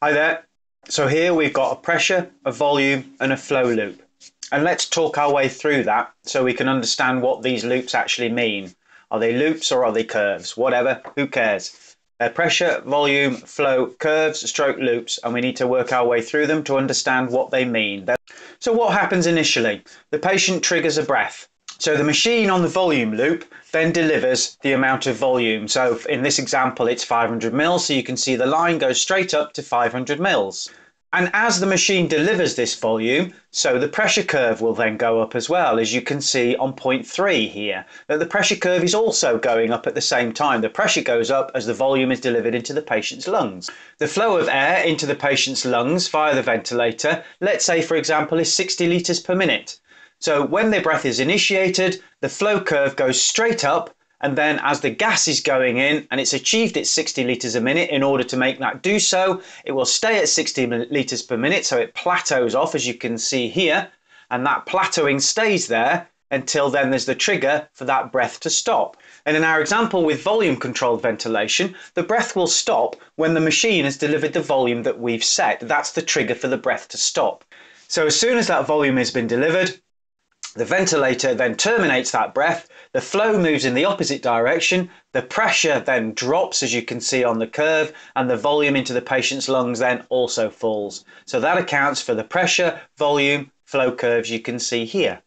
Hi there. So here we've got a pressure, a volume and a flow loop. And let's talk our way through that so we can understand what these loops actually mean. Are they loops or are they curves? Whatever, who cares? They're pressure, volume, flow, curves, stroke loops, and we need to work our way through them to understand what they mean. So what happens initially? The patient triggers a breath. So the machine on the volume loop then delivers the amount of volume. So in this example, it's 500 mils. So you can see the line goes straight up to 500 mils. And as the machine delivers this volume, so the pressure curve will then go up as well, as you can see on point three here, that the pressure curve is also going up at the same time. The pressure goes up as the volume is delivered into the patient's lungs. The flow of air into the patient's lungs via the ventilator, let's say for example, is 60 litres per minute. So when the breath is initiated, the flow curve goes straight up and then as the gas is going in and it's achieved its 60 litres a minute in order to make that do so, it will stay at 60 litres per minute so it plateaus off as you can see here and that plateauing stays there until then there's the trigger for that breath to stop. And in our example with volume controlled ventilation, the breath will stop when the machine has delivered the volume that we've set. That's the trigger for the breath to stop. So as soon as that volume has been delivered, the ventilator then terminates that breath, the flow moves in the opposite direction, the pressure then drops as you can see on the curve, and the volume into the patient's lungs then also falls. So that accounts for the pressure, volume, flow curves you can see here.